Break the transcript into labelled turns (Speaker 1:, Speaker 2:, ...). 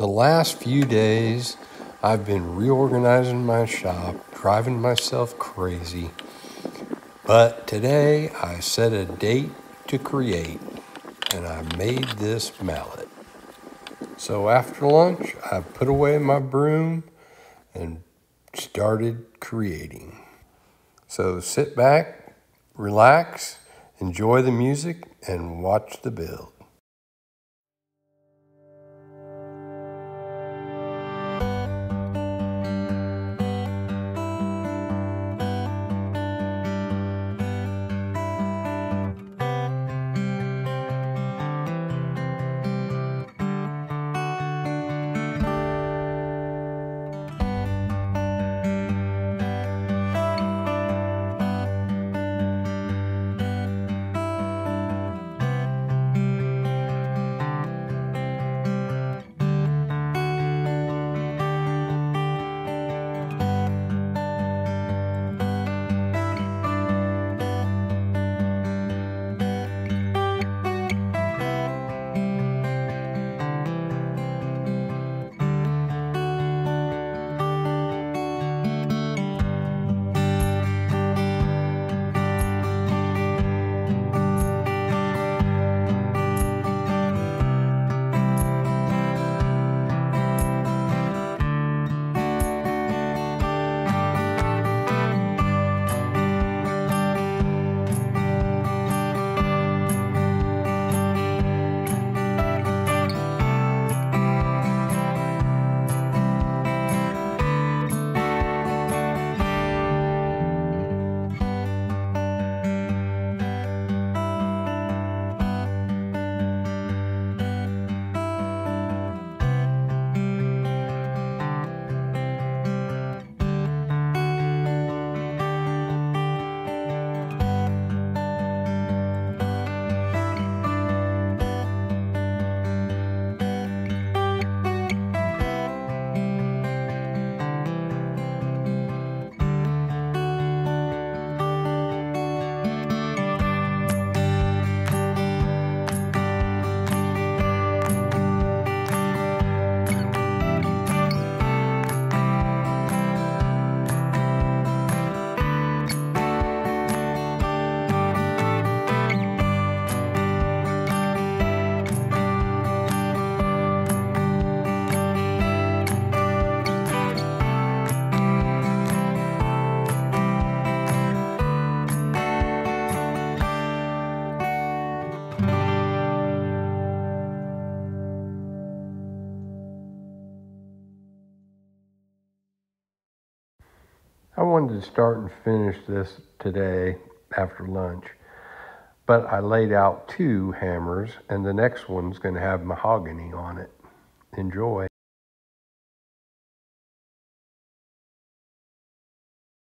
Speaker 1: The last few days, I've been reorganizing my shop, driving myself crazy. But today, I set a date to create, and I made this mallet. So after lunch, I put away my broom and started creating. So sit back, relax, enjoy the music, and watch the build. I wanted to start and finish this today after lunch, but I laid out two hammers, and the next one's going to have mahogany on it. Enjoy.